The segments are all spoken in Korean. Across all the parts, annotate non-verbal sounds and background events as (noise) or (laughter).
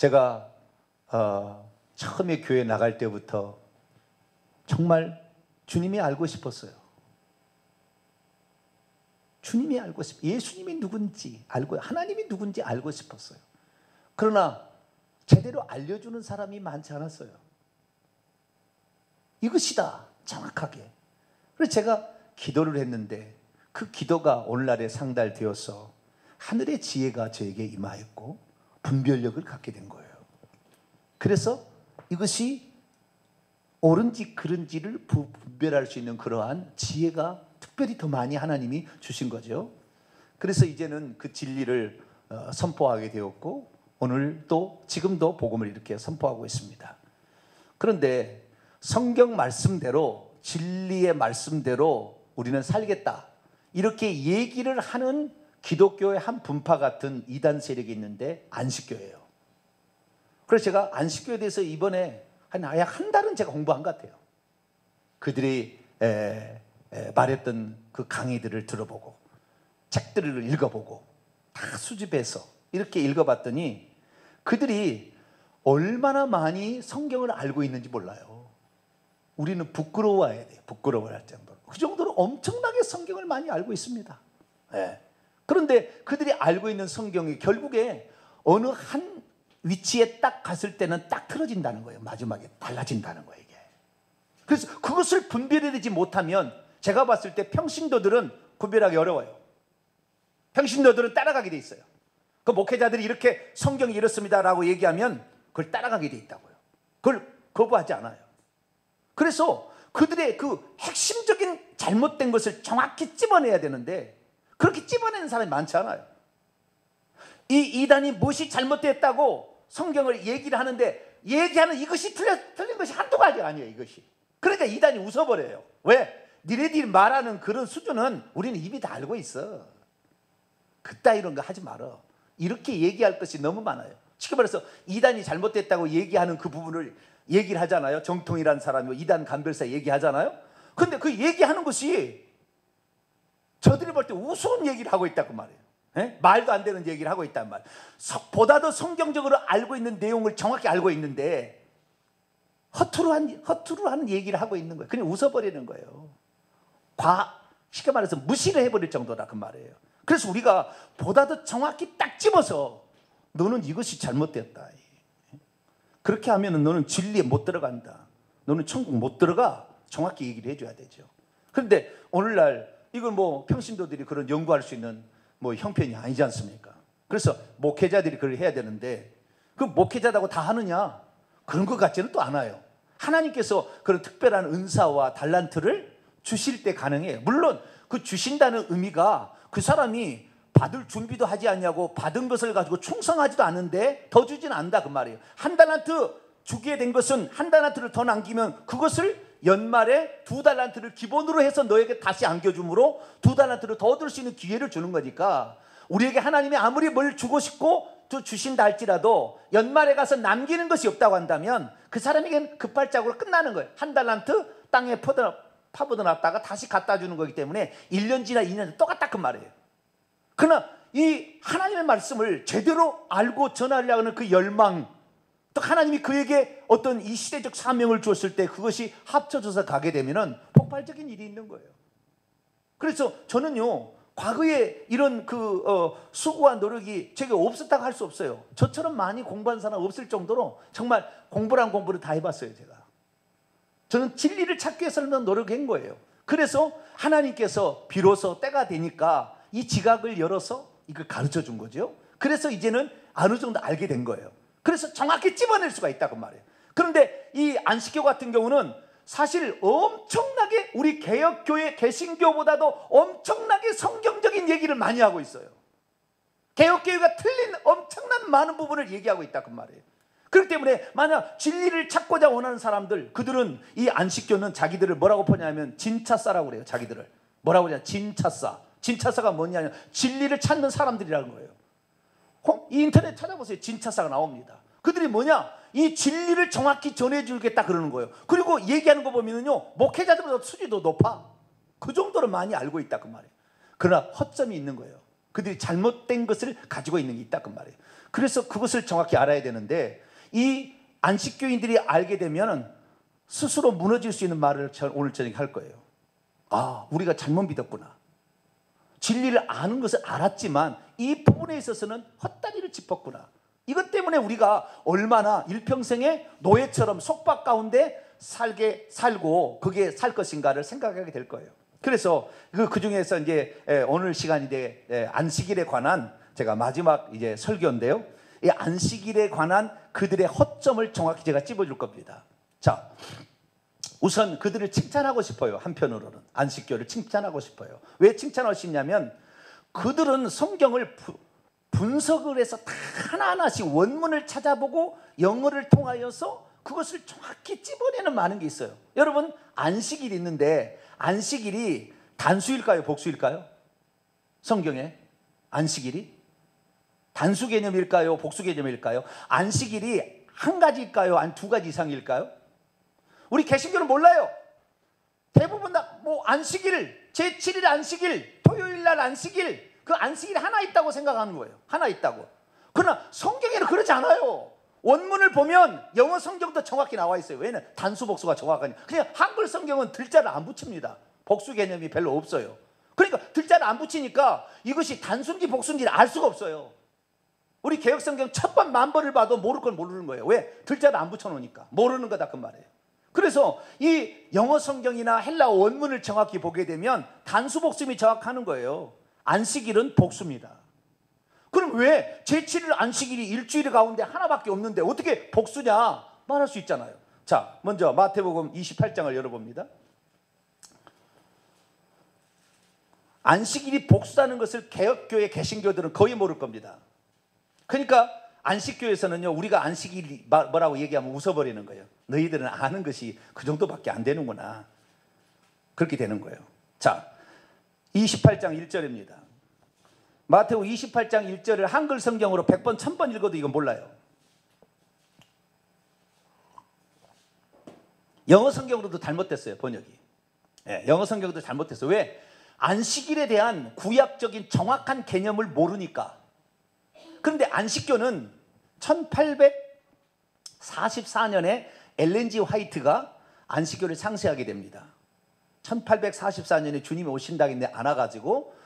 제가 어, 처음에 교회 나갈 때부터 정말 주님이 알고 싶었어요. 주님이 알고 싶, 예수님이 누군지 알고, 하나님이 누군지 알고 싶었어요. 그러나 제대로 알려주는 사람이 많지 않았어요. 이것이다, 정확하게. 그래서 제가 기도를 했는데 그 기도가 오늘날에 상달되어서 하늘의 지혜가 저에게 임하였고 분별력을 갖게 된 거예요. 그래서 이것이 옳은지 그른지를 분별할 수 있는 그러한 지혜가 특별히 더 많이 하나님이 주신 거죠. 그래서 이제는 그 진리를 어, 선포하게 되었고 오늘 또 지금도 복음을 이렇게 선포하고 있습니다. 그런데 성경 말씀대로 진리의 말씀대로 우리는 살겠다. 이렇게 얘기를 하는 기독교의 한 분파 같은 이단 세력이 있는데 안식교예요. 그래서 제가 안식교에 대해서 이번에 한 약 한 달은 제가 공부한 것 같아요. 그들이 에, 에, 말했던 그 강의들을 들어보고 책들을 읽어보고 다 수집해서 이렇게 읽어봤더니 그들이 얼마나 많이 성경을 알고 있는지 몰라요. 우리는 부끄러워해야 돼요. 부끄러워할 정도로. 그 정도로 엄청나게 성경을 많이 알고 있습니다. 네. 그런데 그들이 알고 있는 성경이 결국에 어느 한 위치에 딱 갔을 때는 딱 틀어진다는 거예요. 마지막에 달라진다는 거예요, 이게. 그래서 그것을 분별해내지 못하면 제가 봤을 때 평신도들은 구별하기 어려워요. 평신도들은 따라가게 돼 있어요. 그 목회자들이 이렇게 성경이 이렇습니다라고 얘기하면 그걸 따라가게 돼 있다고요. 그걸 거부하지 않아요. 그래서 그들의 그 핵심적인 잘못된 것을 정확히 찝어내야 되는데 그렇게 찝어내는 사람이 많지 않아요. 이 이단이 무엇이 잘못됐다고 성경을 얘기를 하는데 얘기하는 이것이 틀려, 틀린 것이 한두 가지 아니에요, 이것이. 그러니까 이단이 웃어버려요. 왜? 니네들이 말하는 그런 수준은 우리는 이미 다 알고 있어. 그따 이런 거 하지 말어. 이렇게 얘기할 것이 너무 많아요. 쉽게 말해서 이단이 잘못됐다고 얘기하는 그 부분을 얘기를 하잖아요. 정통이라는 사람이 이단 간별사 얘기하잖아요. 근데 그 얘기하는 것이 저들이 볼 때 우스운 얘기를 하고 있다고 말이에요. 에? 예? 말도 안 되는 얘기를 하고 있단 말. 보다 더 성경적으로 알고 있는 내용을 정확히 알고 있는데 허투루 한 허투루 하는 얘기를 하고 있는 거예요. 그냥 웃어버리는 거예요. 과 쉽게 말해서 무시를 해버릴 정도다 그 말이에요. 그래서 우리가 보다 더 정확히 딱 집어서 너는 이것이 잘못되었다. 그렇게 하면 너는 진리에 못 들어간다. 너는 천국 못 들어가. 정확히 얘기를 해줘야 되죠. 그런데 오늘날 이걸 뭐 평신도들이 그런 연구할 수 있는 뭐 형편이 아니지 않습니까? 그래서 목회자들이 그걸 해야 되는데 그 목회자다고 다 하느냐? 그런 것 같지는 또 않아요. 하나님께서 그런 특별한 은사와 달란트를 주실 때 가능해요. 물론 그 주신다는 의미가 그 사람이 받을 준비도 하지 않냐고 받은 것을 가지고 충성하지도 않은데 더 주진 않다 그 말이에요. 한 달란트 주게 된 것은 한 달란트를 더 남기면 그것을 연말에 두 달란트를 기본으로 해서 너에게 다시 안겨줌으로 두 달란트를 더 얻을 수 있는 기회를 주는 거니까 우리에게 하나님이 아무리 뭘 주고 싶고 또 주신다 할지라도 연말에 가서 남기는 것이 없다고 한다면 그 사람에게는 급발작으로 끝나는 거예요. 한 달란트 땅에 파묻어 놨다가 다시 갖다 주는 거기 때문에 1년 지나 2년 똑같다 그 말이에요. 그러나 이 하나님의 말씀을 제대로 알고 전하려고 하는 그 열망 또 하나님이 그에게 어떤 이 시대적 사명을 주었을 때 그것이 합쳐져서 가게 되면은 폭발적인 일이 있는 거예요. 그래서 저는요, 과거에 이런 그, 어, 수고와 노력이 제게 없었다고 할 수 없어요. 저처럼 많이 공부한 사람 없을 정도로 정말 공부란 공부를 다 해봤어요, 제가. 저는 진리를 찾기 위해서는 노력한 거예요. 그래서 하나님께서 비로소 때가 되니까 이 지각을 열어서 이걸 가르쳐 준 거죠. 그래서 이제는 어느 정도 알게 된 거예요. 그래서 정확히 집어낼 수가 있다고 말해요. 그런데 이 안식교 같은 경우는 사실 엄청나게 우리 개혁교회 개신교보다도 엄청나게 성경적인 얘기를 많이 하고 있어요. 개혁교회가 틀린 엄청난 많은 부분을 얘기하고 있다고 말해요. 그렇기 때문에 만약 진리를 찾고자 원하는 사람들 그들은 이 안식교는 자기들을 뭐라고 보냐면 진차사라고 그래요. 자기들을 뭐라고 그러냐 진차사. 진차사가 뭐냐면 진리를 찾는 사람들이라는 거예요. 이 인터넷 찾아보세요. 진차사가 나옵니다. 그들이 뭐냐? 이 진리를 정확히 전해주겠다 그러는 거예요. 그리고 얘기하는 거 보면은요, 목회자들보다 수지도 높아. 그 정도로 많이 알고 있다 그 말이에요. 그러나 허점이 있는 거예요. 그들이 잘못된 것을 가지고 있는 게 있다 그 말이에요. 그래서 그것을 정확히 알아야 되는데 이 안식교인들이 알게 되면 스스로 무너질 수 있는 말을 오늘 저녁에 할 거예요. 아, 우리가 잘못 믿었구나. 진리를 아는 것을 알았지만 이 부분에 있어서는 헛다리를 짚었구나. 이것 때문에 우리가 얼마나 일평생에 노예처럼 속박 가운데 살게 살고 그게 살 것인가를 생각하게 될 거예요. 그래서 그, 그 중에서 이제 오늘 시간인데 안식일에 관한 제가 마지막 이제 설교인데요. 이 안식일에 관한 그들의 허점을 정확히 제가 찝어줄 겁니다. 자, 우선 그들을 칭찬하고 싶어요. 한편으로는 안식교를 칭찬하고 싶어요. 왜 칭찬하고 싶냐면 그들은 성경을 부, 분석을 해서 다 하나하나씩 원문을 찾아보고 영어를 통하여서 그것을 정확히 찝어내는 많은 게 있어요. 여러분 안식일 있는데 안식일이 단수일까요? 복수일까요? 성경에 안식일이 단수 개념일까요? 복수 개념일까요? 안식일이 한 가지일까요? 한두 가지 이상일까요? 우리 개신교는 몰라요. 대부분 다 뭐 안식일, 제7일 안식일, 토요일 날 안식일, 그 안식일 하나 있다고 생각하는 거예요. 하나 있다고. 그러나 성경에는 그러지 않아요. 원문을 보면 영어 성경도 정확히 나와 있어요. 왜냐면 단수 복수가 정확하니. 그냥 한글 성경은 들자를 안 붙입니다. 복수 개념이 별로 없어요. 그러니까 들자를 안 붙이니까 이것이 단순지 복수인지를 알 수가 없어요. 우리 개혁 성경 첫 번 만 번을 봐도 모를 걸 모르는 거예요. 왜? 들자를 안 붙여 놓으니까. 모르는 거다 그 말이에요. 그래서 이 영어 성경이나 헬라어 원문을 정확히 보게 되면 단수 복수이 정확하는 거예요. 안식일은 복수입니다. 그럼 왜 제7일 안식일이 일주일 가운데 하나밖에 없는데 어떻게 복수냐 말할 수 있잖아요. 자, 먼저 마태복음 28장을 열어봅니다. 안식일이 복수라는 것을 개혁교회 개신교들은 거의 모를 겁니다. 그러니까 안식교에서는요 우리가 안식일이 뭐라고 얘기하면 웃어버리는 거예요. 너희들은 아는 것이 그 정도밖에 안 되는구나. 그렇게 되는 거예요. 자, 28장 1절입니다. 마태오 28장 1절을 한글 성경으로 100번, 1000번 읽어도 이건 몰라요. 영어 성경으로도 잘못됐어요, 번역이. 예, 영어 성경도 잘못됐어요. 왜? 안식일에 대한 구약적인 정확한 개념을 모르니까. 그런데 안식교는 1844년에 엘렌지 화이트가 안식교를 상세하게 됩니다. 1844년에 주님이 오신다고 했는데 안 와가지고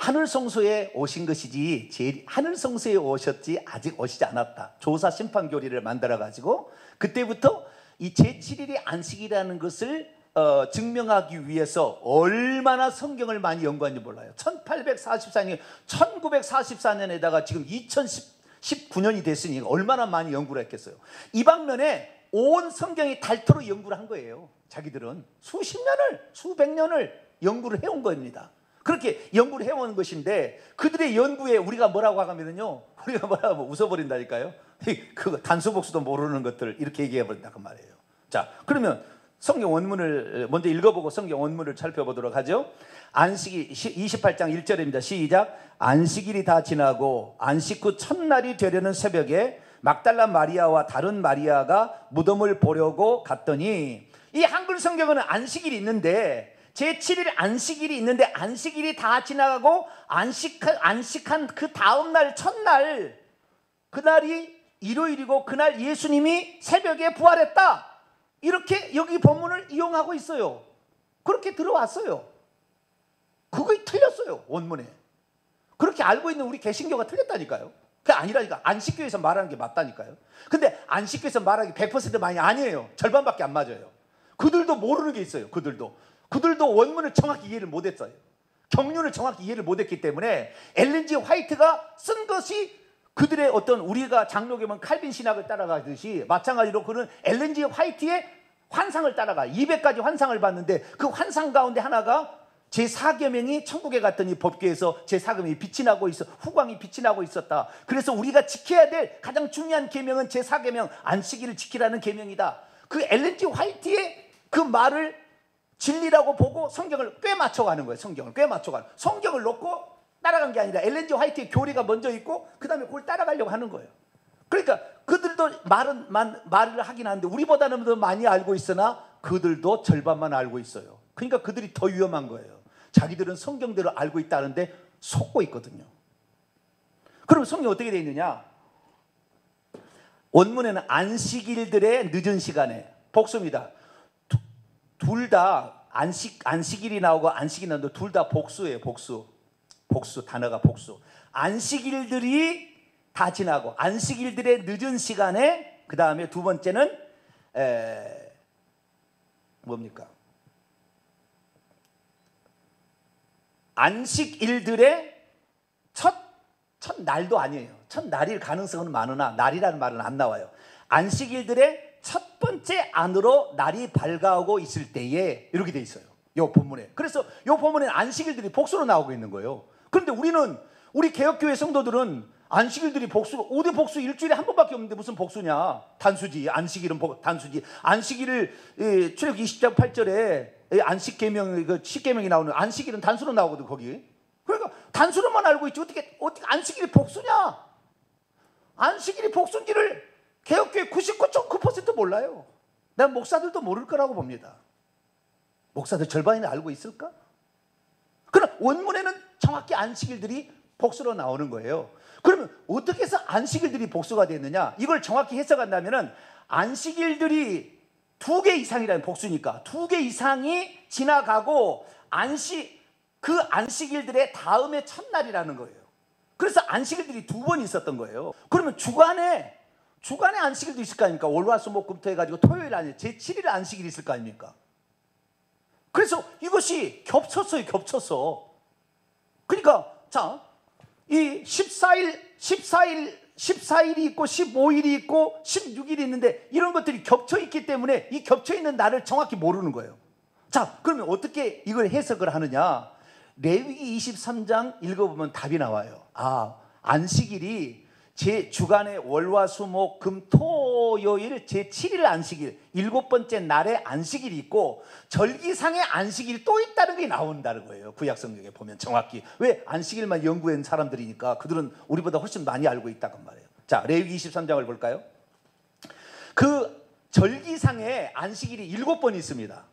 하늘 성소에 오신 것이지 제일 하늘 성소에 오셨지 아직 오시지 않았다. 조사 심판 교리를 만들어 가지고 그때부터 이 제7일이 안식이라는 것을 어, 증명하기 위해서 얼마나 성경을 많이 연구한지 몰라요. 1844년, 1944년에다가 지금 2019년이 됐으니 얼마나 많이 연구를 했겠어요. 이 방면에 온 성경이 달토록 연구를 한 거예요. 자기들은 수십 년을, 수백 년을 연구를 해온 겁니다. 그렇게 연구를 해온 것인데 그들의 연구에 우리가 뭐라고 하면은요, (laughs) 우리가 뭐라고 웃어버린다니까요. 그 단수복수도 모르는 것들 이렇게 얘기해버린다 그 말이에요. 자, 그러면 성경 원문을 먼저 읽어보고 성경 원문을 살펴보도록 하죠. 안식이 28장 1절입니다. 시작. 안식일이 다 지나고 안식 후 첫날이 되려는 새벽에 막달라 마리아와 다른 마리아가 무덤을 보려고 갔더니 이 한글 성경은 안식일이 있는데 제7일 안식일이 있는데 안식일이 다 지나가고 안식한, 안식한 그 다음 날 첫날 그날이 일요일이고 그날 예수님이 새벽에 부활했다. 이렇게 여기 본문을 이용하고 있어요. 그렇게 들어왔어요. 그거 틀렸어요. 원문에. 그렇게 알고 있는 우리 개신교가 틀렸다니까요. 그게 아니라니까. 안식교에서 말하는 게 맞다니까요. 근데 안식교에서 말하기 100% 많이 아니에요. 절반밖에 안 맞아요. 그들도 모르는 게 있어요. 그들도. 그들도 원문을 정확히 이해를 못했어요. 경륜을 정확히 이해를 못했기 때문에 엘렌지 화이트가 쓴 것이 그들의 어떤 우리가 장로교면 칼빈 신학을 따라가듯이 마찬가지로 그는 엘렌지 화이트의 환상을 따라가 200가지 환상을 봤는데 그 환상 가운데 하나가 제4계명이 천국에 갔더니 법궤에서 제4계명이 빛이 나고 있어 후광이 빛이 나고 있었다. 그래서 우리가 지켜야 될 가장 중요한 계명은 제4계명 안식일을 지키라는 계명이다. 그 엘렌지 화이트의 그 말을 진리라고 보고 성경을 꽤 맞춰가는 거예요. 성경을 꽤 맞춰가는. 성경을 놓고 따라간 게 아니라 엘렌지 화이트의 교리가 먼저 있고 그 다음에 그걸 따라가려고 하는 거예요. 그러니까 그들도 말은 만, 말을 하긴 하는데 우리보다는 더 많이 알고 있으나 그들도 절반만 알고 있어요. 그러니까 그들이 더 위험한 거예요. 자기들은 성경대로 알고 있다는데 속고 있거든요. 그럼 성경 어떻게 되어 있느냐? 원문에는 안식일들의 늦은 시간에 복수입니다. 둘 다 안식 안식일이 나오고 안식이 나오는데 둘 다 복수예요. 복수. 복수 단어가 복수. 안식일들이 다 지나고 안식일들의 늦은 시간에 그 다음에 두 번째는 에, 뭡니까? 안식일들의 첫, 첫 날도 아니에요. 첫 날일 가능성은 많으나 날이라는 말은 안 나와요. 안식일들의 첫 번째 안으로 날이 밝아오고 있을 때에 이렇게 돼 있어요. 요 본문에. 그래서 요 본문에는 안식일들이 복수로 나오고 있는 거예요. 그런데 우리는 우리 개혁교회 성도들은 안식일들이 복수 어디 복수 일주일에 한 번밖에 없는데 무슨 복수냐? 단수지. 안식일은 복, 단수지. 안식일을 예, 출애굽 20장 8절에 안식 계명 그 10계명이 나오는 안식일은 단수로 나오거든 거기. 그러니까 단수로만 알고 있지 어떻게 어떻게 안식일이 복수냐? 안식일이 복수인지를 개혁교회 99.9% 몰라요. 난 목사들도 모를 거라고 봅니다. 목사들 절반이나 알고 있을까? 그럼 원문에는 정확히 안식일들이 복수로 나오는 거예요. 그러면 어떻게 해서 안식일들이 복수가 됐느냐? 이걸 정확히 해석한다면 안식일들이 두 개 이상이라는 복수니까 두 개 이상이 지나가고 안식 그 안식일들의 다음에 첫날이라는 거예요. 그래서 안식일들이 두 번 있었던 거예요. 그러면 주간에 주간에 안식일도 있을 거 아닙니까? 월화수목금토 해가지고 토요일 아니에요. 제7일 안식일이 있을 거 아닙니까? 그래서 이것이 겹쳤어요, 겹쳐서. 그러니까, 자, 이 14일, 14일, 14일이 있고 15일이 있고 16일이 있는데 이런 것들이 겹쳐 있기 때문에 이 겹쳐 있는 날을 정확히 모르는 거예요. 자, 그러면 어떻게 이걸 해석을 하느냐? 레위기 23장 읽어보면 답이 나와요. 아, 안식일이 제 주간의 월화수목 금토요일 제 7일 안식일 일곱 번째 날에 안식일이 있고 절기상의 안식일이 또 있다는 게 나온다는 거예요. 구약 성경에 보면 정확히 왜 안식일만 연구한 사람들이니까 그들은 우리보다 훨씬 많이 알고 있다고 말이에요. 자 레위기 23장을 볼까요? 그 절기상의 안식일이 일곱 번 있습니다.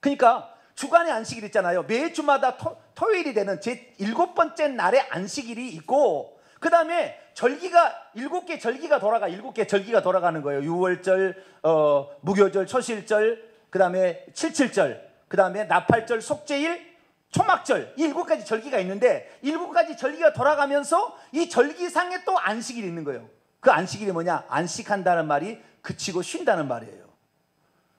그러니까 주간의 안식일 있잖아요. 매 주마다 토, 토요일이 되는 제 일곱 번째 날에 안식일이 있고 그 다음에 절기가 일곱 개 절기가 돌아가 일곱 개 절기가 돌아가는 거예요. 유월절, 어, 무교절, 초실절, 그 다음에 칠칠절, 그 다음에 나팔절, 속죄일, 초막절 이 일곱 가지 절기가 있는데 일곱 가지 절기가 돌아가면서 이 절기상에 또 안식일이 있는 거예요. 그 안식일이 뭐냐? 안식한다는 말이 그치고 쉰다는 말이에요.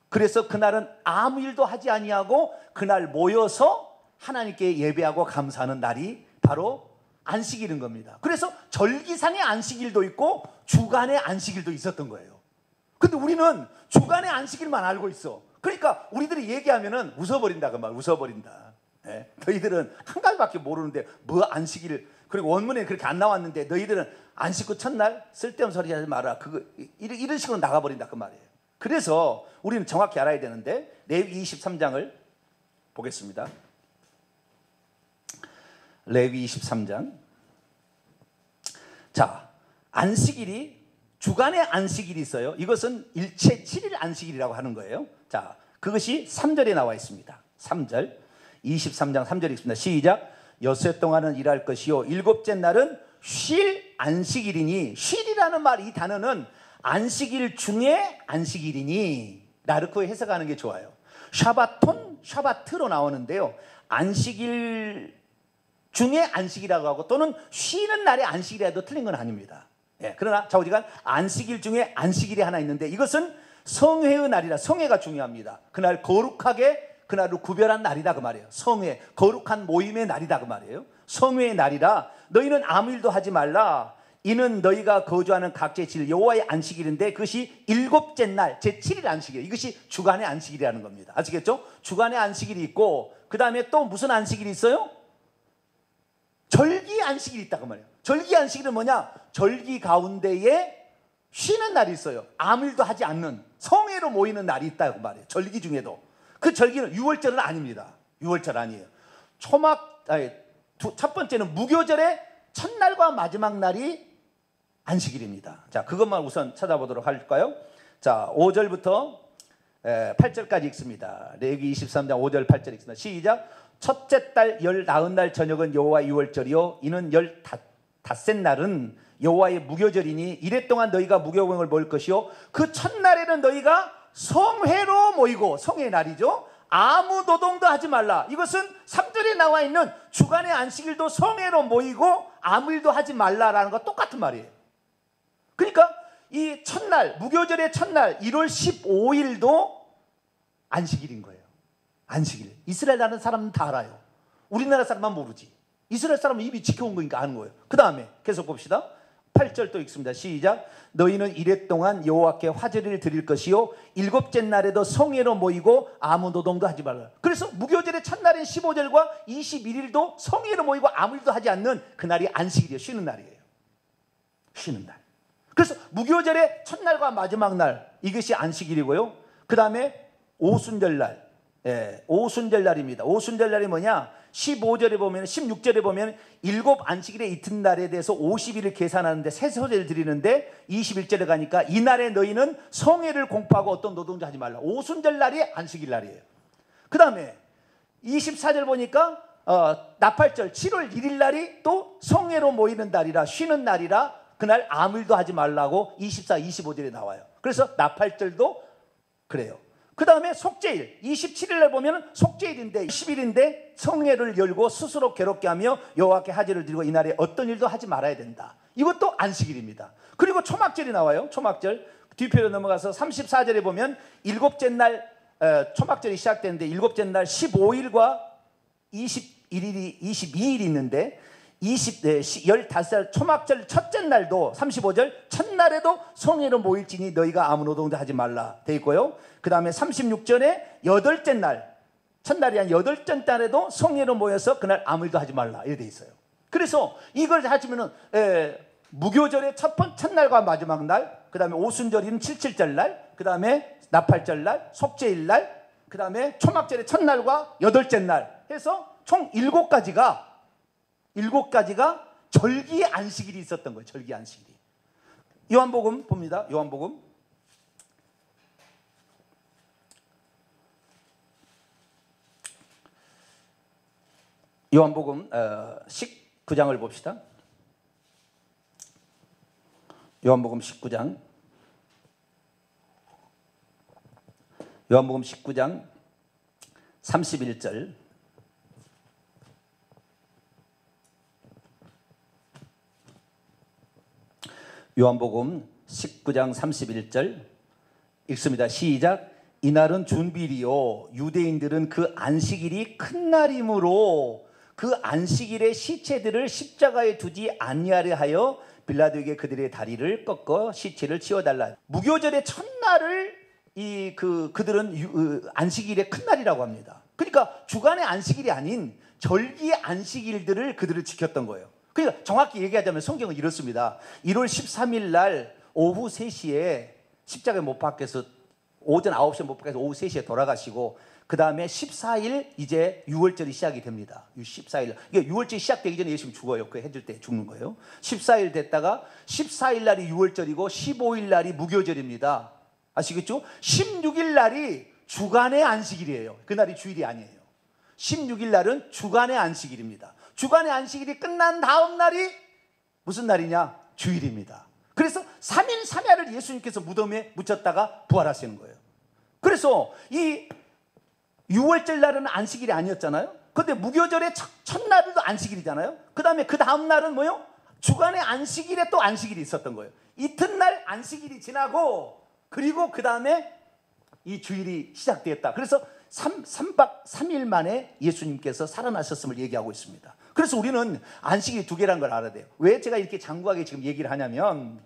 그래서 그날은 아무 일도 하지 아니하고 그날 모여서 하나님께 예배하고 감사하는 날이 바로 안식일인 겁니다. 그래서 절기상의 안식일도 있고 주간의 안식일도 있었던 거예요. 근데 우리는 주간의 안식일만 알고 있어. 그러니까 우리들이 얘기하면은 웃어버린다 그 말, 웃어버린다. 예? 너희들은 한 가지밖에 모르는데 뭐 안식일 그리고 원문에 그렇게 안 나왔는데 너희들은 안식구 첫날 쓸데없는 소리 하지 마라. 그거 이런, 이런 식으로 나가버린다 그 말이에요. 그래서 우리는 정확히 알아야 되는데 레위 23장을 보겠습니다. 레위 23장. 자, 안식일이 주간의 안식일이 있어요. 이것은 일체 7일 안식일이라고 하는 거예요. 자, 그것이 3절에 나와 있습니다. 3절. 23장 3절에 있습니다. 시작. 여섯 동안은 일할 것이요. 일곱째 날은 쉴 안식일이니 쉴이라는 말 이 단어는 안식일 중에 안식일이니 나르코 해석하는 게 좋아요. 샤바톤, 샤바트로 나오는데요. 안식일 중에 안식이라고 하고 또는 쉬는 날의 안식이라도 틀린 건 아닙니다. 예, 그러나 자우지간 안식일 중에 안식일이 하나 있는데 이것은 성회의 날이라 성회가 중요합니다. 그날 거룩하게 그날을 구별한 날이다 그 말이에요. 성회, 거룩한 모임의 날이다 그 말이에요. 성회의 날이라 너희는 아무 일도 하지 말라. 이는 너희가 거주하는 각지의 질 여호와의 안식일인데 그것이 일곱째 날 제 7일 안식일 이것이 주간의 안식일이라는 겁니다. 아시겠죠? 주간의 안식일이 있고 그 다음에 또 무슨 안식일이 있어요? 절기 안식일이 있다고 말이에요. 절기 안식일은 뭐냐? 절기 가운데에 쉬는 날이 있어요. 아무 일도 하지 않는 성회로 모이는 날이 있다고 말이에요. 절기 중에도. 그 절기는 6월절은 아닙니다. 6월절 아니에요. 초막 아니, 두, 첫 번째는 무교절의 첫날과 마지막 날이 안식일입니다. 자, 그것만 우선 찾아보도록 할까요? 자, 5절부터 8절까지 읽습니다. 레기 23장 5절 8절 읽습니다. 시작. 첫째 달 열 나흔 날 저녁은 여호와 유월절이요 이는 열 닷새 날은 여호와의 무교절이니 이래 동안 너희가 무교병을 먹을 것이요 그 첫날에는 너희가 성회로 모이고 성의 날이죠. 아무 노동도 하지 말라. 이것은 3절에 나와 있는 주간의 안식일도 성회로 모이고 아무 일도 하지 말라라는 거 똑같은 말이에요. 그러니까 이 첫날 무교절의 첫날 1월 15일도 안식일인 거예요. 안식일. 이스라엘 하는 사람은 다 알아요. 우리나라 사람만 모르지. 이스라엘 사람은 이미 지켜온 거니까 아는 거예요. 그 다음에 계속 봅시다. 8절 또 읽습니다. 시작. 너희는 이래 동안 여호와께 화제를 드릴 것이요 일곱째 날에도 성회로 모이고 아무 노동도 하지 말라. 그래서 무교절의 첫날인 15절과 21일도 성회로 모이고 아무 일도 하지 않는 그날이 안식일이에요. 쉬는 날이에요. 쉬는 날. 그래서 무교절의 첫날과 마지막 날 이것이 안식일이고요. 그 다음에 오순절 날, 예, 오순절 날입니다. 오순절 날이 뭐냐? 15절에 보면 16절에 보면 일곱 안식일의 이튿날에 대해서 50일을 계산하는데 세 소재를 드리는데 21절에 가니까 이날에 너희는 성회를 공포하고 어떤 노동도 하지 말라. 오순절 날이 안식일 날이에요. 그 다음에 24절 보니까 어, 나팔절 7월 1일 날이 또 성회로 모이는 날이라 쉬는 날이라 그날 아무 일도 하지 말라고 24, 25절에 나와요. 그래서 나팔절도 그래요. 그 다음에 속죄일 27일날 보면 속죄일인데 10일인데 성회를 열고 스스로 괴롭게 하며 여호와께 하제를 드리고 이날에 어떤 일도 하지 말아야 된다. 이것도 안식일입니다. 그리고 초막절이 나와요. 초막절 뒤편으로 넘어가서 34절에 보면 일곱째 날 어, 초막절이 시작되는데 일곱째 날 15일과 21일이 22일이 있는데 20, 15살 초막절 첫째 날도 35절 첫날에도 성회로 모일지니 너희가 아무 노동도 하지 말라 돼 있고요. 그 다음에 36절에 여덟째 날 첫날이 한 여덟째 날에도 성회로 모여서 그날 아무 일도 하지 말라 이렇게 돼 있어요. 그래서 이걸 하시면은 에, 무교절의 첫 번, 첫날과 마지막 날, 그 다음에 오순절인 칠칠절 날, 그 다음에 나팔절 날, 속죄일 날, 그 다음에 초막절의 첫날과 여덟째 날 해서 총 일곱 가지가 일곱 가지가 절기 안식일이 있었던 거예요. 절기 안식일이. 요한복음 봅니다. 요한복음. 요한복음 어, 19장을 봅시다. 요한복음 19장. 요한복음 19장 31절. 요한복음 19장 31절 읽습니다. 시작. 이날은 준비리요. 유대인들은 그 안식일이 큰 날이므로 그 안식일의 시체들을 십자가에 두지 아니하려 하여 빌라도에게 그들의 다리를 꺾어 시체를 치워달라. 무교절의 첫날을 이 그 그들은 유, 어, 안식일의 큰 날이라고 합니다. 그러니까 주간의 안식일이 아닌 절기 안식일들을 그들을 지켰던 거예요. 그러니까 정확히 얘기하자면 성경은 이렇습니다. 1월 13일 날 오후 3시에 십자가에 못 박혀서 오전 9시에 못 박혀서 오후 3시에 돌아가시고 그 다음에 14일 이제 6월절이 시작이 됩니다. 14일. 이게 6월절이 시작되기 전에 예수님 죽어요. 그 해줄 때 죽는 거예요. 14일 됐다가 14일 날이 6월절이고 15일 날이 무교절입니다. 아시겠죠? 16일 날이 주간의 안식일이에요. 그날이 주일이 아니에요. 16일 날은 주간의 안식일입니다. 주간의 안식일이 끝난 다음 날이 무슨 날이냐? 주일입니다. 그래서 3일 3야를 예수님께서 무덤에 묻혔다가 부활하시는 거예요. 그래서 이 6월절 날은 안식일이 아니었잖아요. 근데 무교절의 첫, 첫날도 안식일이잖아요. 그 다음에 그 다음 날은 뭐요? 주간의 안식일에 또 안식일이 있었던 거예요. 이튿날 안식일이 지나고 그리고 그 다음에 이 주일이 시작되었다. 그래서 3, 3박 3일 만에 예수님께서 살아나셨음을 얘기하고 있습니다. 그래서 우리는 안식이 두 개라는 걸 알아야 돼요. 왜 제가 이렇게 장구하게 지금 얘기를 하냐면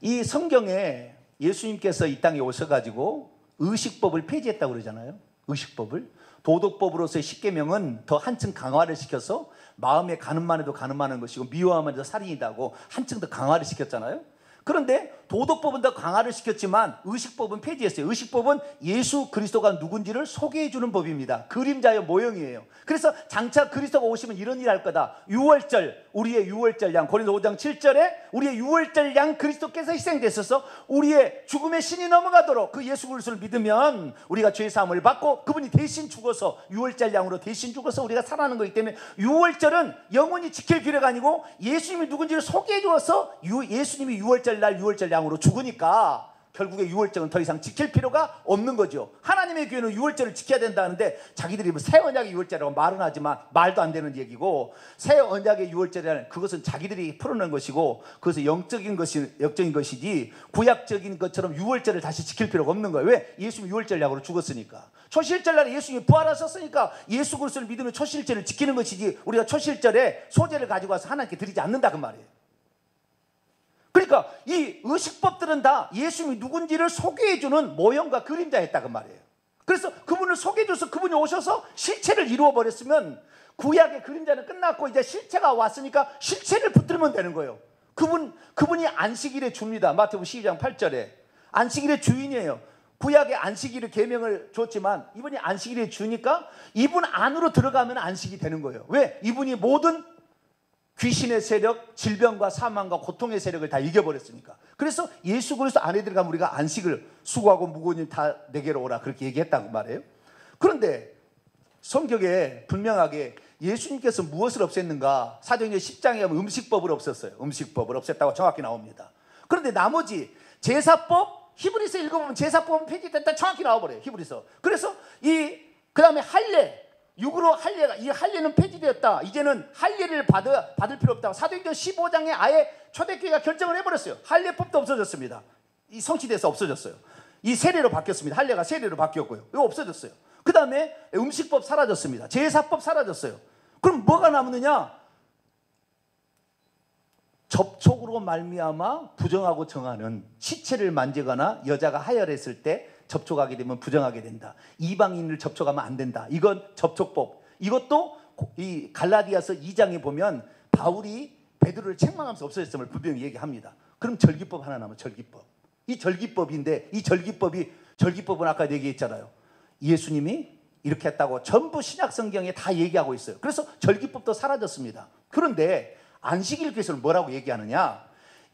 이 성경에 예수님께서 이 땅에 오셔가지고 의식법을 폐지했다고 그러잖아요. 의식법을. 도덕법으로서의 십계명은 더 한층 강화를 시켜서 마음에 가늠만 해도 가늠하는 것이고 미워하면 해도 살인이다고 한층 더 강화를 시켰잖아요. 그런데 도덕법은 더 강화를 시켰지만 의식법은 폐지했어요. 의식법은 예수 그리스도가 누군지를 소개해 주는 법입니다. 그림자의 모형이에요. 그래서 장차 그리스도가 오시면 이런 일 할 거다. 유월절, 우리의 유월절 양, 고린도 5장 7절에 우리의 유월절 양 그리스도께서 희생되셔서 우리의 죽음의 신이 넘어가도록 그 예수 그리스도를 믿으면 우리가 죄 사함을 받고 그분이 대신 죽어서 유월절 양으로 대신 죽어서 우리가 살아나는 거기 때문에 유월절은 영원히 지킬 필요가 아니고 예수님이 누군지를 소개해 주어서 예수님이 유월절 날 유월절 양 양으로 죽으니까 결국에 유월절은 더 이상 지킬 필요가 없는 거죠. 하나님의 교회는 유월절을 지켜야 된다는데 자기들이 뭐새 언약의 유월절이라고 말은 하지만 말도 안 되는 얘기고 새 언약의 유월절이라는 그것은 자기들이 풀어낸 것이고 그것은 영적인 것이 영적인 것이지 구약적인 것처럼 유월절을 다시 지킬 필요가 없는 거예요. 왜? 예수님 유월절 약으로 죽었으니까. 초실절 날에 예수님이 부활하셨으니까 예수 그리스도를 믿으면 초실절을 지키는 것이지 우리가 초실절에 소재를 가지고 와서 하나님께 드리지 않는다 그 말이에요. 그러니까 이 의식법들은 다 예수님이 누군지를 소개해주는 모형과 그림자였다 그 말이에요. 그래서 그분을 소개해줘서 그분이 오셔서 실체를 이루어 버렸으면 구약의 그림자는 끝났고 이제 실체가 왔으니까 실체를 붙들면 되는 거예요. 그분 그분이 안식일에 줍니다. 마태복음 12장 8절에 안식일의 주인이에요. 구약의 안식일을 계명을 줬지만 이분이 안식일에 주니까 이분 안으로 들어가면 안식이 되는 거예요. 왜? 이분이 모든 귀신의 세력, 질병과 사망과 고통의 세력을 다 이겨버렸으니까. 그래서 예수 그리스도 안에 들어가면 우리가 안식을 수고하고 무거운 다 내게로 오라 그렇게 얘기했다고 말해요. 그런데 성경에 분명하게 예수님께서 무엇을 없앴는가? 사도행전 10장에 보면 음식법을 없었어요. 음식법을 없앴다고 정확히 나옵니다. 그런데 나머지 제사법 히브리서 읽어보면 제사법은 폐지됐다 정확히 나와버려요. 히브리서. 그래서 이 그다음에 할례 육으로 할례가 이 할례는 폐지되었다. 이제는 할례를 받아, 받을 필요 없다. 사도행전 15장에 아예 초대교회가 결정을 해버렸어요. 할례법도 없어졌습니다. 이 성취돼서 없어졌어요. 이 세례로 바뀌었습니다. 할례가 세례로 바뀌었고요. 이거 없어졌어요. 그 다음에 음식법 사라졌습니다. 제사법 사라졌어요. 그럼 뭐가 남느냐? 접촉으로 말미암아 부정하고 정하는 시체를 만지거나 여자가 하혈했을 때 접촉하게 되면 부정하게 된다. 이방인을 접촉하면 안 된다. 이건 접촉법. 이것도 이 갈라디아서 2장에 보면 바울이 베드로를 책망하면서 없어졌음을 분명히 얘기합니다. 그럼 절기법 하나 남아 절기법. 이 절기법인데 이 절기법이 절기법은 아까 얘기했잖아요. 예수님이 이렇게 했다고 전부 신약 성경에 다 얘기하고 있어요. 그래서 절기법도 사라졌습니다. 그런데 안식일 교회에서는 뭐라고 얘기하느냐?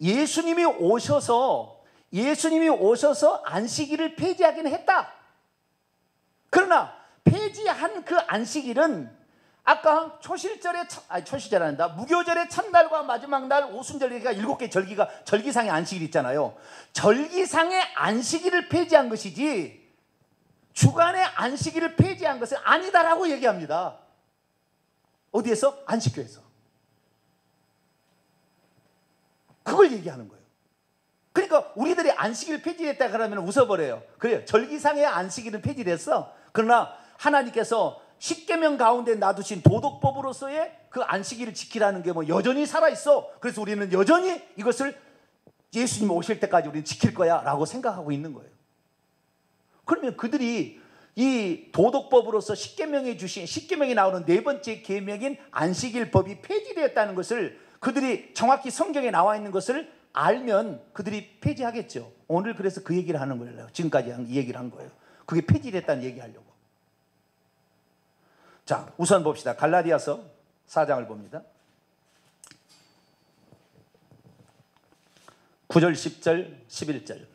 예수님이 오셔서 예수님이 오셔서 안식일을 폐지하긴 했다. 그러나 폐지한 그 안식일은 아까 초실절의 아니 초실절 아니다 무교절의 첫날과 마지막 날 오순절이가 일곱 개 절기가 절기상의 안식일 있잖아요. 절기상의 안식일을 폐지한 것이지 주간의 안식일을 폐지한 것은 아니다라고 얘기합니다. 어디에서 안식교에서 그걸 얘기하는 거예요. 그러니까 우리들이 안식일 폐지했다 그러면 웃어버려요. 그래요. 절기상의 안식일은 폐지됐어. 그러나 하나님께서 십계명 가운데 놔두신 도덕법으로서의 그 안식일을 지키라는 게 뭐 여전히 살아 있어. 그래서 우리는 여전히 이것을 예수님 오실 때까지 우리는 지킬 거야 라고 생각하고 있는 거예요. 그러면 그들이 이 도덕법으로서 십계명에 주신 십계명이 나오는 네 번째 계명인 안식일 법이 폐지되었다는 것을 그들이 정확히 성경에 나와 있는 것을 알면 그들이 폐지하겠죠. 오늘 그래서 그 얘기를 하는 거예요. 지금까지 이 얘기를 한 거예요. 그게 폐지됐다는 얘기 하려고. 자, 우선 봅시다. 갈라디아서 4장을 봅니다. 9절, 10절, 11절.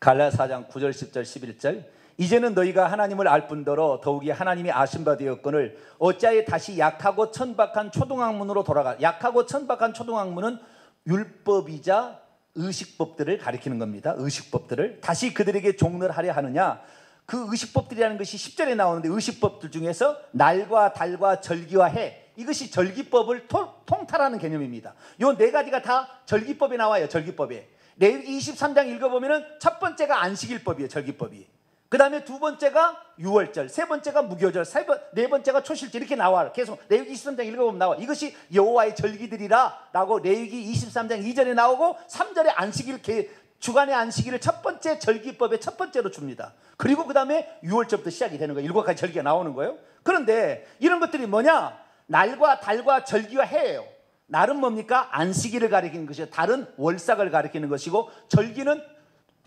갈라 4장 9절, 10절, 11절. 이제는 너희가 하나님을 알 뿐더러 더욱이 하나님이 아신 바 되었거늘 어찌하여 다시 약하고 천박한 초등학문으로 돌아가 약하고 천박한 초등학문은 율법이자 의식법들을 가리키는 겁니다. 의식법들을 다시 그들에게 종를 하려 하느냐? 그 의식법들이라는 것이 10절에 나오는데 의식법들 중에서 날과 달과 절기와 해 이것이 절기법을 토, 통탈하는 개념입니다. 요 네 가지가 다 절기법에 나와요. 절기법에. 레위기 23장 읽어보면 첫 번째가 안식일법이에요. 절기법이. 그 다음에 두 번째가 6월절, 세 번째가 무교절, 세 번, 네 번째가 초실절 이렇게 나와. 계속 레위기 23장 읽어보면 나와. 이것이 여호와의 절기들이라 라고 레위기 23장 2절에 나오고 3절에 안식일 주간의 안식일을 첫 번째 절기법의 첫 번째로 줍니다. 그리고 그 다음에 6월절부터 시작이 되는 거예요. 일곱 가지 절기가 나오는 거예요. 그런데 이런 것들이 뭐냐? 날과 달과 절기와 해예요. 날은 뭡니까? 안식일을 가리키는 것이고 달은 월삭을 가리키는 것이고 절기는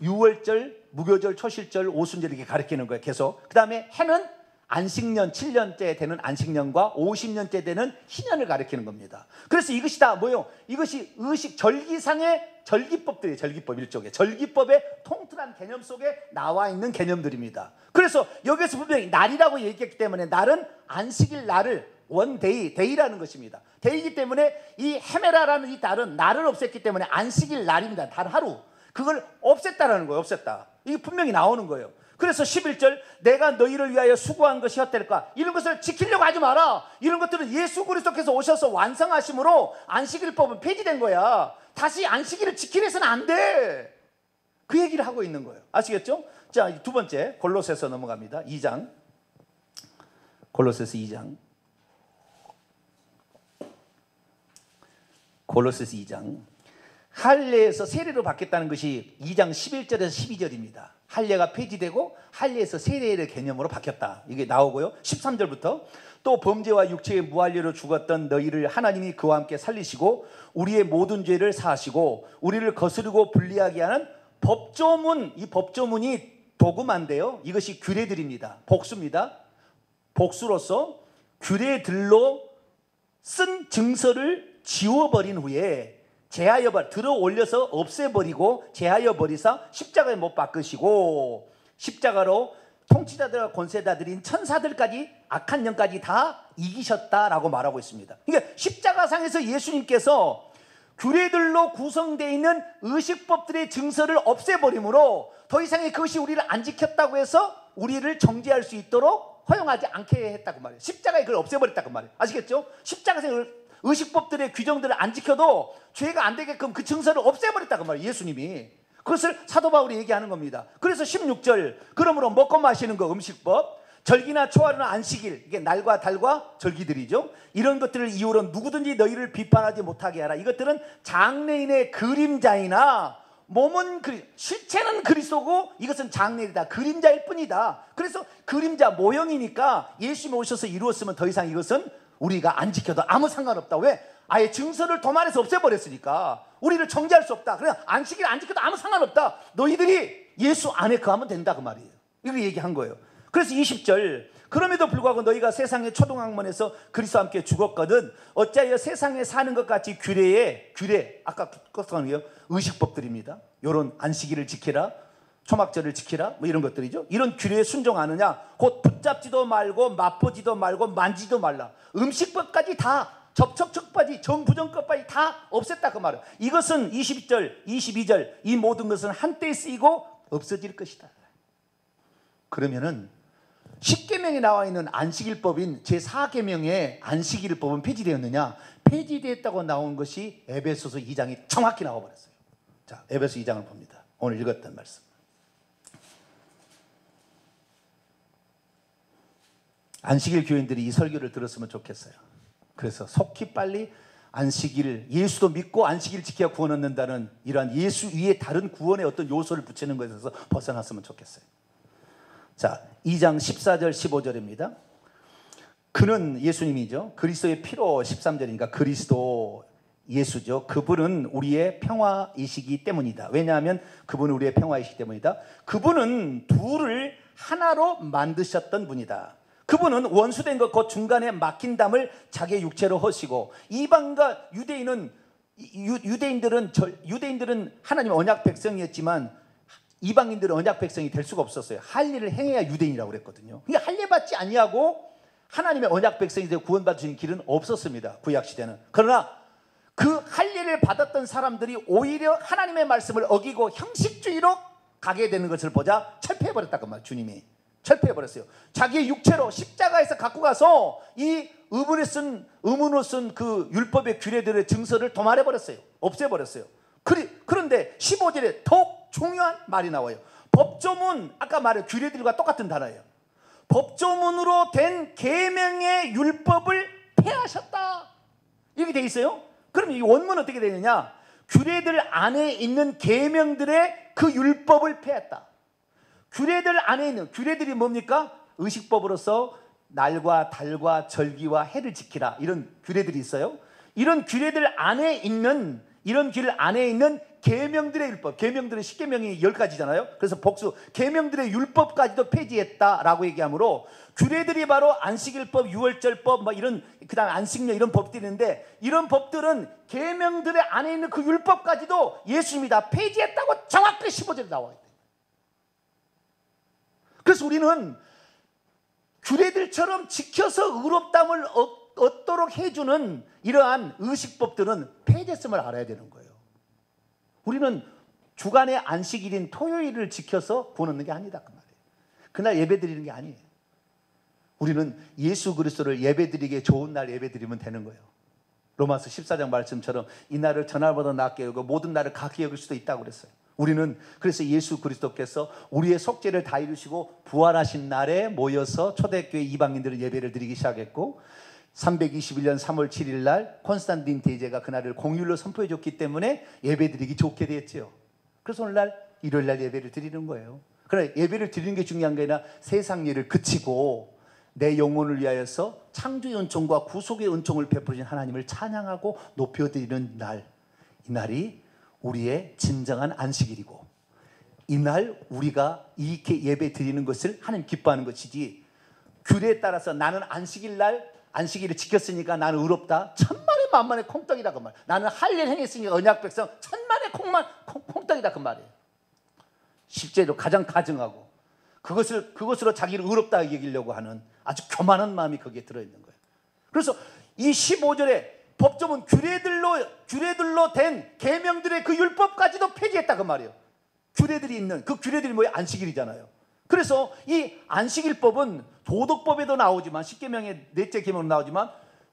유월절, 무교절, 초실절, 오순절 이렇게 가리키는 거예요. 계속. 그 다음에 해는 안식년 7년째 되는 안식년과 50년째 되는 희년을 가리키는 겁니다. 그래서 이것이 다 뭐요? 이것이 의식 절기상의 절기법들이에요. 절기법 일종의 절기법의 통틀한 개념 속에 나와 있는 개념들입니다. 그래서 여기서 분명히 날이라고 얘기했기 때문에 날은 안식일 날을 one day, day라는 것입니다. day기 때문에 이 ἡμέρα라는 이 달은 날을 없앴기 때문에 안식일 날입니다. 단 하루. 그걸 없앴다라는 거예요. 없앴다. 이게 분명히 나오는 거예요. 그래서 11절 내가 너희를 위하여 수고한 것이 헛될까 이런 것을 지키려고 하지 마라 이런 것들은 예수 그리스도께서 오셔서 완성하심으로 안식일법은 폐지된 거야 다시 안식일을 지키려서는 안돼 그 얘기를 하고 있는 거예요 아시겠죠? 자 두 번째 골로새서 넘어갑니다 2장 골로새서 2장 골로새서 2장 할례에서 세례로 받겠다는 것이 2장 11절에서 12절입니다. 할례가 폐지되고 할례에서 세례의 개념으로 바뀌었다. 이게 나오고요. 13절부터 또 범죄와 육체의 무할례로 죽었던 너희를 하나님이 그와 함께 살리시고 우리의 모든 죄를 사하시고 우리를 거스르고 불리하게 하는 법조문 이 법조문이 도구만데요. 이것이 규례들입니다. 복수입니다. 복수로서 규례들로 쓴 증서를 지워버린 후에 제하여 버 들어 올려서 없애버리고 제하여 버리사 십자가에 못 박으시고 십자가로 통치자들과 권세자들인 천사들까지 악한 영까지 다 이기셨다라고 말하고 있습니다. 그러니까 십자가상에서 예수님께서 규례들로 구성되어 있는 의식법들의 증서를 없애버림으로 더 이상의 그것이 우리를 안 지켰다고 해서 우리를 정죄할 수 있도록 허용하지 않게 했다고 말이에요. 십자가에 그걸 없애버렸다고 말이에요. 아시겠죠? 십자가상을 의식법들의 규정들을 안 지켜도 죄가 안 되게끔 그 증서를 없애버렸다고 말이에요. 예수님이. 그것을 사도 바울이 얘기하는 겁니다. 그래서 16절 그러므로 먹고 마시는 거 음식법 절기나 초하루나 안식일 이게 날과 달과 절기들이죠. 이런 것들을 이유로 누구든지 너희를 비판하지 못하게 하라. 이것들은 장래인의 그림자이나 몸은 그리, 실체는 그리스도고 이것은 장래이다. 그림자일 뿐이다. 그래서 그림자 모형이니까 예수님이 오셔서 이루었으면 더 이상 이것은 우리가 안 지켜도 아무 상관없다. 왜? 아예 증서를 도말해서 없애버렸으니까 우리를 정죄할 수 없다. 그냥 안식일 안 지켜도 아무 상관없다. 너희들이 예수 안에 거하면 된다 그 말이에요. 이거 얘기한 거예요. 그래서 20절 그럼에도 불구하고 너희가 세상의 초등학문에서 그리스도와 함께 죽었거든 어찌하여 세상에 사는 것 같이 규례에 규례 아까 껐던 게 의식법들입니다. 요런 안식일을 지키라 초막절을 지키라 뭐 이런 것들이죠. 이런 규례에 순종하느냐? 곧 붙잡지도 말고 맛보지도 말고 만지도 말라. 음식법까지 다 접촉촉까지 정부정법까지 다 없앴다 그 말이에요. 이것은 20절, 22절 이 모든 것은 한때 쓰이고 없어질 것이다. 그러면은 10계명에 나와 있는 안식일법인 제4계명의 안식일법은 폐지되었느냐? 폐지되었다고 나온 것이 에베소서 2장이 정확히 나와 버렸어요. 자, 에베소 2장을 봅니다. 오늘 읽었던 말씀. 안식일 교인들이 이 설교를 들었으면 좋겠어요. 그래서 속히 빨리 안식일 예수도 믿고 안식일 지켜야 구원 얻는다는 이러한 예수 위에 다른 구원의 어떤 요소를 붙이는 것에서 벗어났으면 좋겠어요. 자, 2장 14절 15절입니다. 그는 예수님이죠. 그리스도의 피로 13절이니까 그리스도 예수죠. 그분은 우리의 평화이시기 때문이다. 왜냐하면 그분은 우리의 평화이시기 때문이다. 그분은 둘을 하나로 만드셨던 분이다. 그분은 원수된 것곧 중간에 막힌 담을 자기의 육체로 허시고 이방과 유대인은 유, 대인들은 유대인들은 하나님 언약 백성이었지만 이방인들은 언약 백성이 될 수가 없었어요. 할 일을 행해야 유대인이라고 그랬거든요. 그러니까 할일 받지 아니하고 하나님의 언약 백성이 수 있는 길은 없었습니다. 구약 시대는. 그러나 그할 일을 받았던 사람들이 오히려 하나님의 말씀을 어기고 형식주의로 가게 되는 것을 보자 철폐해 버렸다고 말 주님이. 철폐해 버렸어요. 자기의 육체로 십자가에서 갖고 가서 이 의문에 쓴 의문으로 쓴 그 율법의 규례들의 증서를 도말해 버렸어요. 없애 버렸어요. 그런데 15절에 더욱 중요한 말이 나와요. 법조문 아까 말한 규례들과 똑같은 단어예요. 법조문으로 된 계명의 율법을 폐하셨다. 이렇게 돼 있어요. 그럼 이 원문 어떻게 되느냐? 규례들 안에 있는 계명들의 그 율법을 폐했다. 규례들 안에 있는 규례들이 뭡니까? 의식법으로서 날과 달과 절기와 해를 지키라 이런 규례들이 있어요. 이런 규례들 안에 있는 이런 규례 안에 있는 계명들의 율법, 계명들은 십계명이 열 가지잖아요. 그래서 복수 계명들의 율법까지도 폐지했다라고 얘기하므로 규례들이 바로 안식일법, 유월절법, 뭐 이런 그다음 안식년 이런 법들이 있는데 이런 법들은 계명들의 안에 있는 그 율법까지도 예수님이 다 폐지했다고 정확히 15절에 나와 있대. 그래서 우리는 규례들처럼 지켜서 의롭담을 얻도록 해주는 이러한 의식법들은 폐지했음을 알아야 되는 거예요. 우리는 주간의 안식일인 토요일을 지켜서 구원 얻는 게 아니다 그 말이에요. 그날 예배 드리는 게 아니에요. 우리는 예수 그리스도를 예배 드리기에 좋은 날 예배 드리면 되는 거예요. 로마서 14장 말씀처럼 이 날을 전날보다 낫게 여고 모든 날을 각기 여길 수도 있다고 그랬어요. 우리는 그래서 예수 그리스도께서 우리의 속죄를 다 이루시고 부활하신 날에 모여서 초대교회 이방인들은 예배를 드리기 시작했고 321년 3월 7일 날 콘스탄틴 대제가 그날을 공휴일로 선포해 줬기 때문에 예배 드리기 좋게 됐죠. 그래서 오늘날 일요일 날 예배를 드리는 거예요. 그러나 예배를 드리는 게 중요한 게 아니라 세상 일을 그치고 내 영혼을 위하여서 창조의 은총과 구속의 은총을 베푸신 하나님을 찬양하고 높여드리는 날. 이 날이 우리의 진정한 안식일이고 이날 우리가 이렇게 예배 드리는 것을 하나님 기뻐하는 것이지 규례에 따라서 나는 안식일 날 안식일을 지켰으니까 나는 의롭다. 천만의 만만의 콩떡이다 그 말. 나는 할 일 행했으니까 언약 백성 천만의 콩만 콩, 콩떡이다 그 말이에요. 실제로 가장 가증하고 그것을 그것으로 자기를 의롭다 여기려고 하는 아주 교만한 마음이 거기에 들어 있는 거예요. 그래서 이 15절에 법조문 규례들로 규례들로 된 계명들의 그 율법까지도 폐지했다 그 말이에요. 규례들이 있는 그 규례들이 뭐야 안식일이잖아요. 그래서 이 안식일법은 도덕법에도 나오지만 십계명의 넷째 계명으로 나오지만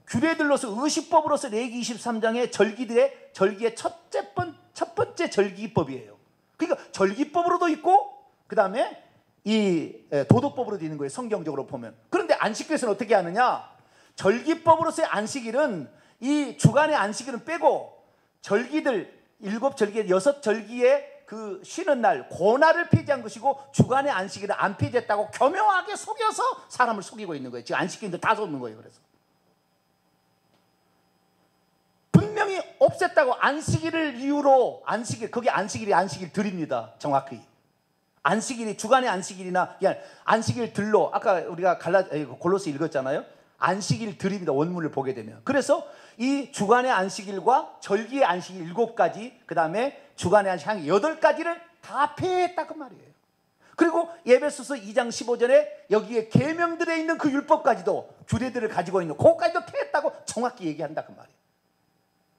규례들로서 의식법으로서 레기 23장의 절기들의 절기의 첫째 번, 첫 번째 절기법이에요. 그러니까 절기법으로도 있고 그 다음에 이 도덕법으로 되는 거예요. 성경적으로 보면. 그런데 안식교에서는 어떻게 하느냐? 절기법으로서의 안식일은 이 주간의 안식일은 빼고 절기들 일곱 절기 여섯 절기에 그 쉬는 날 고날을 폐지한 것이고 주간의 안식일을 안 폐지했다고 교묘하게 속여서 사람을 속이고 있는 거예요. 지금 안식일들 다 속는 거예요. 그래서 분명히 없앴다고 안식일을 이유로 안식일 거기 안식일이 안식일 드립니다. 정확히 안식일이 주간의 안식일이나 그냥 안식일 들로 아까 우리가 갈라 골로스 읽었잖아요. 안식일 드립니다. 원문을 보게 되면. 그래서 이 주간의 안식일과 절기의 안식일 일곱 가지, 그 다음에 주간의 안식 한 여덟 가지를 다 폐했다 그 말이에요. 그리고 예배소서 2장 15절에 여기에 계명들에 있는 그 율법까지도 규례들을 가지고 있는 그것까지도 폐했다고 정확히 얘기한다 그 말이에요.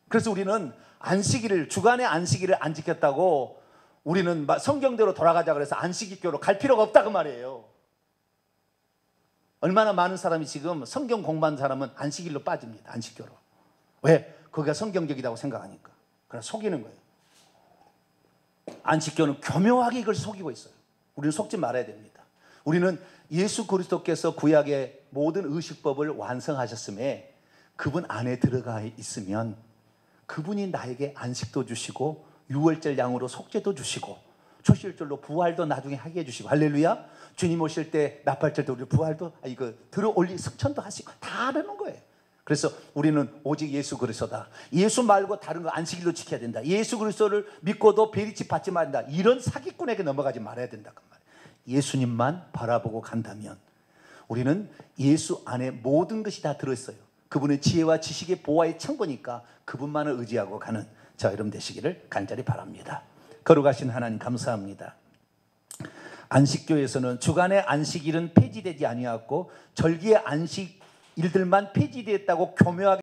그래서 우리는 안식일을 주간의 안식일을 안 지켰다고 우리는 성경대로 돌아가자 그래서 안식일교로 갈 필요가 없다 그 말이에요. 얼마나 많은 사람이 지금 성경 공부한 사람은 안식일로 빠집니다. 안식교로. 왜? 거기가 성경적이라고 생각하니까. 그래 속이는 거예요. 안식교는 교묘하게 이걸 속이고 있어요. 우리는 속지 말아야 됩니다. 우리는 예수 그리스도께서 구약의 모든 의식법을 완성하셨음에 그분 안에 들어가 있으면 그분이 나에게 안식도 주시고 유월절 양으로 속죄도 주시고 초실절로 부활도 나중에 하게 해주시고 할렐루야 주님 오실 때 나팔절도 우리 부활도 아, 이거 들어 올리 승천도 하시고 다 하는 거예요. 그래서 우리는 오직 예수 그리스도다. 예수 말고 다른 거 안식일로 지켜야 된다. 예수 그리스도를 믿고도 베리치 받지 말다. 이런 사기꾼에게 넘어가지 말아야 된다. 그 말. 예수님만 바라보고 간다면 우리는 예수 안에 모든 것이 다 들어있어요. 그분의 지혜와 지식의 보화의 창고니까 그분만을 의지하고 가는 저 여러분 되시기를 간절히 바랍니다. 거룩하신 하나님 감사합니다. 안식교에서는 주간의 안식일은 폐지되지 아니하고 절기의 안식 일들만 폐지되었다고 교묘하게